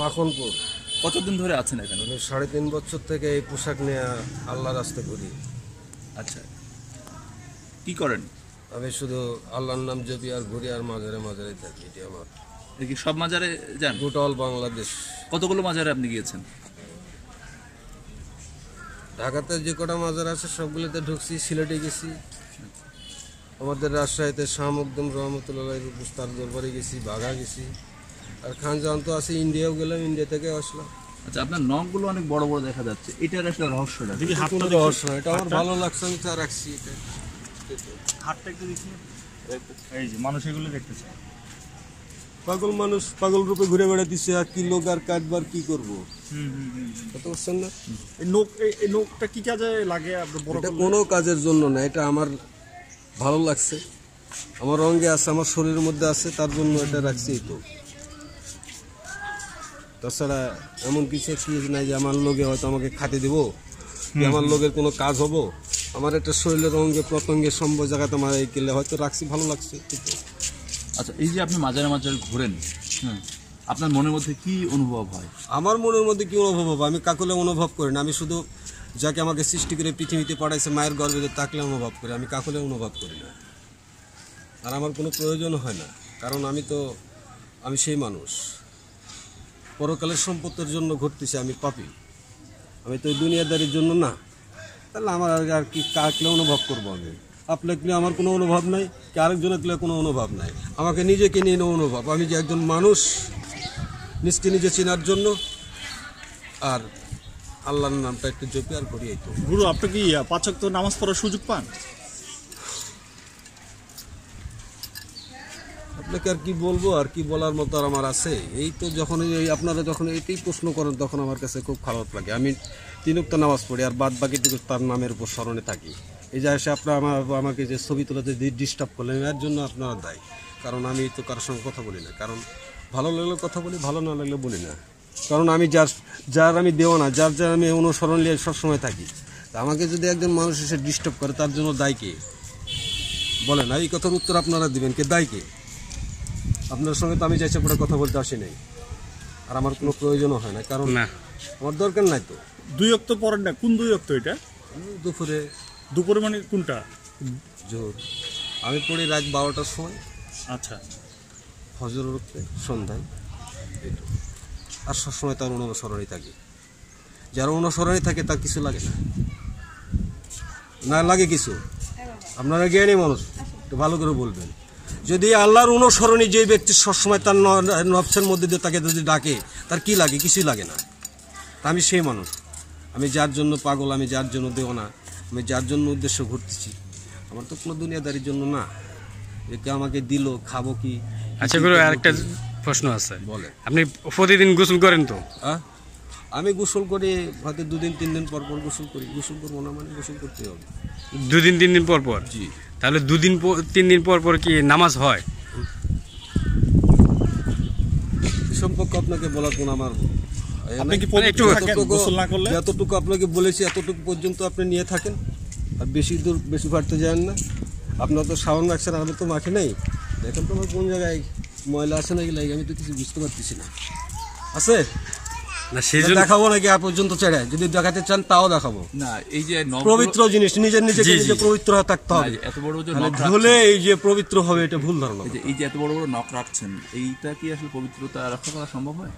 মাখনপুর। কতদিন ধরে আছেন এখানে? আমি সাড়ে তিন বছর থেকে এই পোশাক নিয়ে আল্লাহ রাস্তা করি আচ্ছা। কি করেন? আমি শুধু আল্লাহর নাম জপি আর ঘুরি আর মাঝারে মাঝারে থাকি এটি আমার। কি সব মাজারে যান? গোটা অল বাংলাদেশ। কতগুলো মাজারে আপনি গিয়েছেন? ঢাকাতে যে কটা মাজার আছে সবগুলোতে ঢুকছি সিলেটে গেছি। আমাদের রাজশাহীতে শাহ মকদম রহমতুল্লাহ তার দরবারে গেছি বাঘা গেছি। আর খান জাহান তো আছে ইন্ডিয়াও গেলাম ইন্ডিয়া থেকে আসলাম। আচ্ছা আপনার নখগুলো অনেক বড় বড় দেখা যাচ্ছে। এটার একটা রহস্যটা? কি? এটা কোনো রহস্য এটা আমার ভালো লাগছে আমি তা রাখছি এটা। হাতটা একটু দেখি। এই যে মানুষ এগুলো দেখতেছে পাগল মানুষ পাগল রূপে ঘুরে বেড়াতেছে আর কি লোক আর কাটবার কি করব? হুম হুম হুম। কত বুঝছেন না? এই নোক এই- এই নোকটা কি কাজে লাগে এটা কোনো কাজের জন্য না এটা আমার ভালো লাগছে। আমার রঙে আছে আমার শরীরের মধ্যে আছে তার জন্য এটা রাখছি তো। তাছাড়া এমন কিছু কি নাই যে আমার লোকে হয়তো আমাকে খাতে দেবো। কি আমার লোকের কোনো কাজ হব। আমার একটা শরীরের অঙ্গে প্রত্যঙ্গে সম্ভব জায়গাতে আমার এই কেলে হয়তো রাখছি ভালো লাগছে। আচ্ছা এই যে আপনি মাজারে মাজারে ঘোরেন হ্যাঁ আপনার মনের মধ্যে কি অনুভব হয়? আমার মনের মধ্যে কি অনুভব হবে? আমি কাকুলে অনুভব করি না। আমি শুধু যাকে আমাকে সৃষ্টি করে পৃথিবীতে পাঠাইছে মায়ের গর্ভে তাকলে অনুভব করি। আমি কাকুলে অনুভব করি না। আর আমার কোনো প্রয়োজন হয় না। কারণ আমি তো আমি সেই মানুষ। পরকালের সম্পত্তির জন্য ঘটতেছি আমি পাপি। আমি তো দুনিয়াদারির জন্য না। তাহলে আমার আর কি কাকলে অনুভব করব আমি? আপনাকে আমার কোনো অনুভব নাই? কি আরেকজনের কোনো অনুভব নাই? আমাকে নিজেকে নিয়ে অনুভব। আমি যে একজন মানুষ নিজকে নিজে চেনার জন্য আর আল্লাহর নামটা একটু জপি আর করি এই তো। গুরু আপনি কি আহ, পাঁচ ওয়াক্ত নামাজ পড়ার সুযোগ পান? আপনাকে আর কি বলব, আর কি বলার মতো আর আমার আছে? এই তো যখন এই আপনারা যখন এটাই প্রশ্ন করেন, তখন আমার কাছে খুব খারাপ লাগে। আমি তিনুক্ত নামাজ পড়ি, আর বাদ বাকিটুকু তার নামের উপর স্মরণে থাকি। এই যে এসে আপনারা আমার আমাকে যে ছবি তোলাতে ডিস্টার্ব করলেন, এর জন্য আপনারা দায়ী। কারণ আমি তো কারোর সঙ্গে কথা বলি না। কারণ ভালো লাগলে কথা বলি, ভালো না লাগলে বলি না। কারণ আমি যার যার আমি দেওয়া না, যার যার আমি অনুসরণ নিয়ে সবসময় থাকি। তা আমাকে যদি একজন মানুষ এসে ডিস্টার্ব করে, তার জন্য দায়ী কে? বলেন, এই কথার উত্তর আপনারা দিবেন কে? দায়ী কে? আপনার সঙ্গে তো আমি চাইছে পরে কথা বলতে আসি নাই। আর আমার কোনো প্রয়োজনও হয় না কারণ না। আমার দরকার নাই তো। দুই অক্ত পড়েন না কোন দুই অক্ত এটা? আমি দুপুরে দুপুরে মানে কোনটা? জোর। আমি পড়ি রাত বারোটার সময়। আচ্ছা। উঠতে সন্ধ্যায়। আর সবসময় তার অনুসরণই থাকে। যার অনুসরণই থাকে তার কিছু লাগে না। না লাগে কিছু? আপনারা জ্ঞানী মানুষ একটু ভালো করে বলবেন। যদি আল্লাহর অনুসরণী যে ব্যক্তি সবসময় তার নফসের মধ্যে দিয়ে তাকে যদি ডাকে তার কি লাগে? কিছুই লাগে না। তা আমি সেই মানুষ। আমি যার জন্য পাগল আমি যার জন্য দেও না আমি যার জন্য উদ্দেশ্য ঘুরতেছি আমার তো কোনো দুনিয়াদারির জন্য না। একে আমাকে দিল খাব কি? আচ্ছা গুরু আরেকটা প্রশ্ন আছে। বলে আপনি প্রতিদিন গোসল করেন তো? আহ? আমি গোসল করি হয়তো দুদিন তিন দিন পর পর গোসল করি। গোসল করব না মানে গোসল করতে হবে। দুদিন তিন দিন পর পর? জি। তাহলে দুদিন পর- তিন দিন পর পর কি নামাজ হয়? এ সম্পর্কে আপনাকে বলার কোনো আমার আপনি কি একটু থাকেন যতটুকু- গোসল না করলে? যতটুকু আপনাকে বলেছি এতটুকু পর্যন্ত আপনি নিয়ে থাকেন। আর বেশি দূর বেশি বাড়তে যান না। আপনার তো সাবান রাখছেন আমি তো মাখি নাই। দেখেন তো আমার কোন জায়গায় ময়লা আছে নাকি লাগে আমি তো কিছু বুঝতে পারতেছি না। আছে? না সেই জন্য দেখাবো নাকি আর পর্যন্ত ছেড়ে? যদি দেখাতে চান তাও দেখাবো। না এই যে পবিত্র জিনিস নিজের। নিজে পবিত্র থাকতে হবে। এত বড় যে এই যে পবিত্র হবে এটা ভুল ধারণা। এই যে এত বড় বড় নখ রাখছেন এইটা কি আসলে পবিত্রতা রক্ষা করা সম্ভব হয়?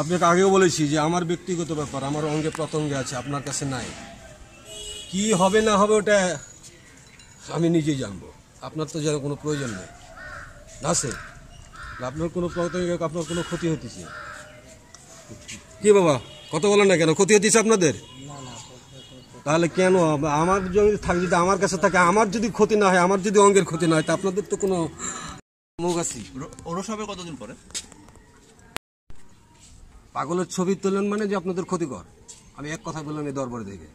আপনাকে আগেও বলেছি যে আমার ব্যক্তিগত ব্যাপার আমার অঙ্গে প্রত্যঙ্গে আছে আপনার কাছে নাই। কি হবে না হবে ওটা আমি নিজেই জানব। আপনার তো যেন কোনো প্রয়োজন নেই। আছে। আপনার কোনো আপনার কোনো ক্ষতি হতেছে কি বাবা কত বলেন না কেন? ক্ষতি হতেছে আপনাদের? তাহলে কেন? আমার যদি থাকে যদি আমার কাছে থাকে আমার যদি ক্ষতি না হয় আমার যদি অঙ্গের ক্ষতি না হয় তা আপনাদের তো কোনো মুখ আছে। ওরস হবে কতদিন পরে? পাগলের ছবি তোলেন মানে যে আপনাদের ক্ষতিকর। আমি এক কথা বললাম এই দরবারে থেকে।